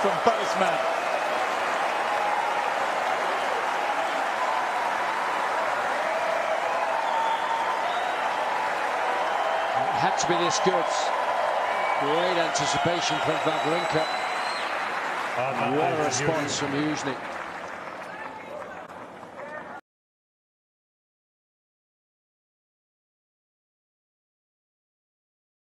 from both men. It had to be this good. Great anticipation from Wawrinka. What a response from Usnik.